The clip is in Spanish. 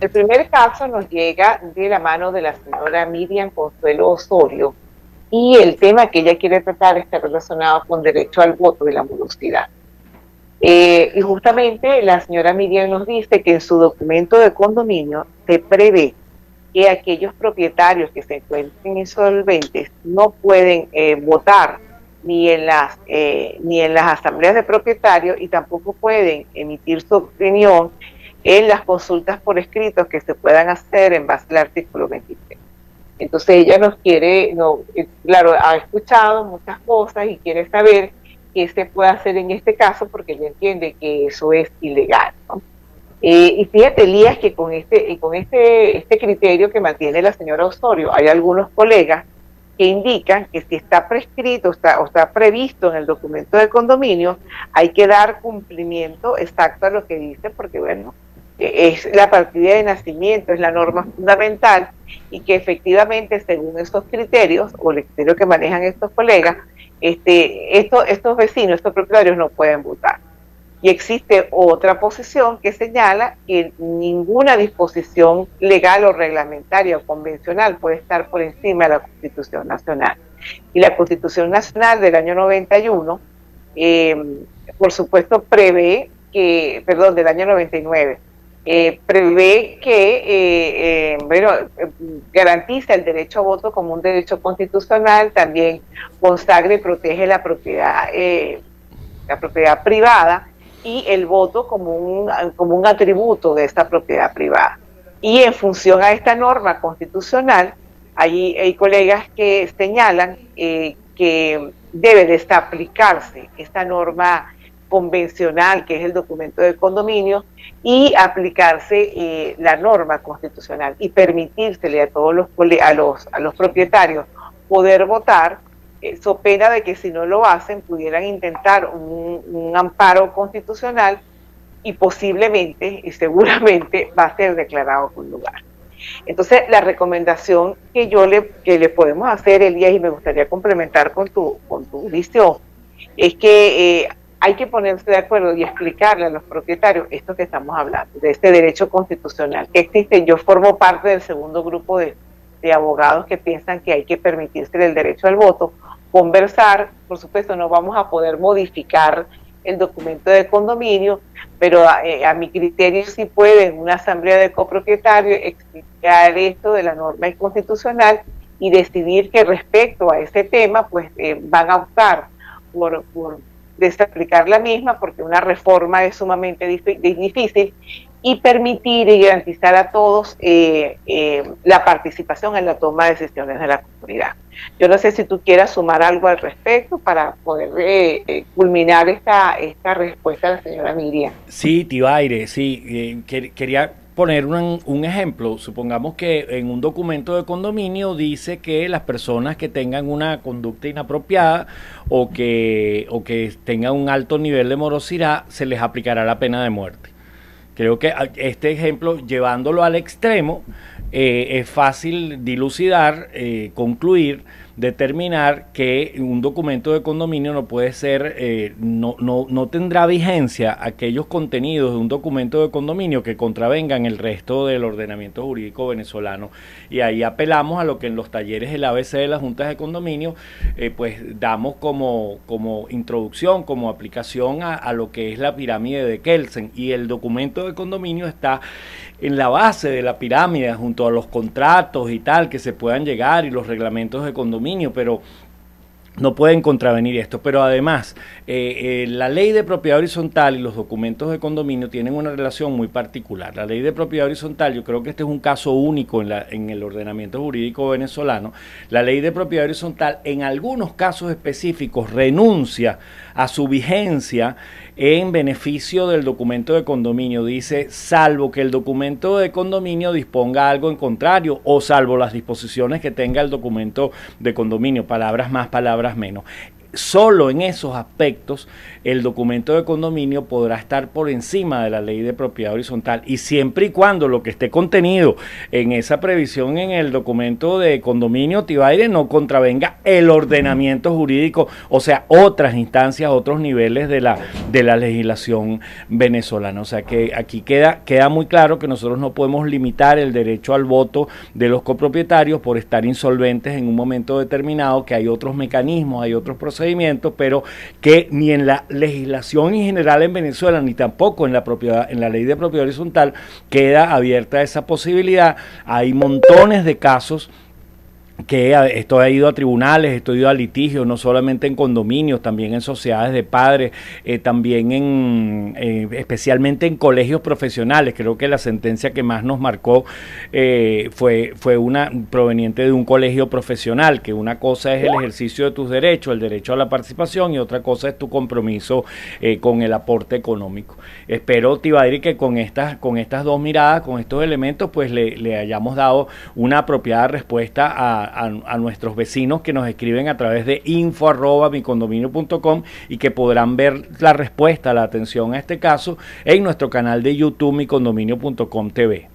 El primer caso nos llega de la mano de la señora Miriam Consuelo Osorio y el tema que ella quiere tratar está relacionado con derecho al voto y la morosidad. Eh, y justamente la señora Miriam nos dice que en su documento de condominio se prevé que aquellos propietarios que se encuentren insolventes no pueden eh, votar ni en las eh, ni en las asambleas de propietarios y tampoco pueden emitir su opinión en las consultas por escrito que se puedan hacer en base al artículo 23. Entonces ella nos quiere, no, eh, claro, ha escuchado muchas cosas y quiere saber qué se puede hacer en este caso porque ella entiende que eso es ilegal. Eh, y fíjate, Elías, que con este, con este, este criterio que mantiene la señora Osorio, hay algunos colegas que indican que si está prescrito está, o está previsto en el documento de condominio, hay que dar cumplimiento exacto a lo que dice, porque bueno, es la partida de nacimiento, es la norma fundamental y que efectivamente según esos criterios o el criterio que manejan estos colegas, este, estos vecinos, estos propietarios no pueden votar. Y existe otra posición que señala que ninguna disposición legal o reglamentaria o convencional puede estar por encima de la Constitución Nacional. Y la Constitución Nacional del año 91, eh, por supuesto, prevé que, perdón, del año 99, eh, prevé que eh, eh, bueno, garantiza el derecho a voto como un derecho constitucional, también consagra y protege la propiedad, la propiedad privada y el voto como un, como un atributo de esta propiedad privada. Y en función a esta norma constitucional, hay, colegas que señalan que debe de aplicarse esta norma convencional, que es el documento de condominio, y aplicarse eh, la norma constitucional y permitírsele a todos los, a los, a los propietarios poder votar, eh, so pena de que si no lo hacen pudieran intentar un, amparo constitucional y posiblemente y seguramente va a ser declarado con lugar. Entonces, la recomendación que yo le, que le podemos hacer, Elías, y me gustaría complementar con tu, con tu visión, es que eh, hay que ponerse de acuerdo y explicarle a los propietarios esto que estamos hablando, de este derecho constitucional que existe. Yo formo parte del segundo grupo de, abogados que piensan que hay que permitirse el derecho al voto, conversar, por supuesto no vamos a poder modificar el documento de condominio, pero a, eh, mi criterio sí puede en una asamblea de copropietarios explicar esto de la norma inconstitucional y decidir que respecto a ese tema pues eh, van a optar por, por desaplicar la misma porque una reforma es sumamente difícil y permitir y garantizar a todos eh, eh, la participación en la toma de decisiones de la comunidad. Yo no sé si tú quieras sumar algo al respecto para poder eh, culminar esta, esta respuesta de la señora Miriam. Sí, Tibaire, sí, quería poner un, ejemplo. Supongamos que en un documento de condominio dice que las personas que tengan una conducta inapropiada o que, o que tengan un alto nivel de morosidad se les aplicará la pena de muerte. Creo que este ejemplo, llevándolo al extremo, eh, es fácil dilucidar, eh, concluir determinar que un documento de condominio no puede ser, eh, no, no, no tendrá vigencia aquellos contenidos de un documento de condominio que contravengan el resto del ordenamiento jurídico venezolano. Y ahí apelamos a lo que en los talleres del ABC de las juntas de condominio, eh, pues damos como, como introducción, como aplicación a, a lo que es la pirámide de Kelsen. Y el documento de condominio está en la base de la pirámide, junto a los contratos y tal que se puedan llegar y los reglamentos de condominio, pero no pueden contravenir esto. Pero además, eh, eh, la ley de propiedad horizontal y los documentos de condominio tienen una relación muy particular. La ley de propiedad horizontal, yo creo que este es un caso único en, en el ordenamiento jurídico venezolano. La ley de propiedad horizontal en algunos casos específicos renuncia a su vigencia en beneficio del documento de condominio. Dice, salvo que el documento de condominio disponga algo en contrario o salvo las disposiciones que tenga el documento de condominio, palabras más, palabras menos. Solo en esos aspectos el documento de condominio podrá estar por encima de la ley de propiedad horizontal y siempre y cuando lo que esté contenido en esa previsión en el documento de condominio Tibaire no contravenga el ordenamiento jurídico, o sea, otras instancias, otros niveles de la, de la legislación venezolana. O sea que aquí queda, queda muy claro que nosotros no podemos limitar el derecho al voto de los copropietarios por estar insolventes en un momento determinado, que hay otros mecanismos, hay otros procedimientos, pero que ni en la legislación en general en Venezuela, ni tampoco en la propiedad, en la ley de propiedad horizontal, queda abierta esa posibilidad. Hay montones de casos que esto ha ido a tribunales, esto ha ido a litigios, no solamente en condominios, también en sociedades de padres, eh, también en, eh, especialmente en colegios profesionales. Creo que la sentencia que más nos marcó eh, fue, fue una proveniente de un colegio profesional, que una cosa es el ejercicio de tus derechos, el derecho a la participación, y otra cosa es tu compromiso con el aporte económico. Espero, Tibairi, que con estas, con estas dos miradas, con estos elementos, pues le, le hayamos dado una apropiada respuesta a a, nuestros vecinos que nos escriben a través de info arroba y que podrán ver la respuesta, la atención a este caso en nuestro canal de YouTube micondominio.com TV.